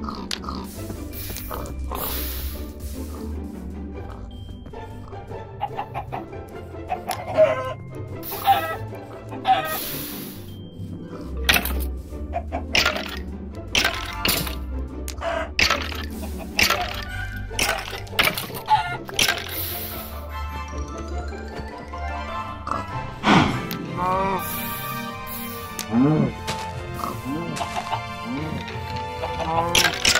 Oh. Mm. Ah.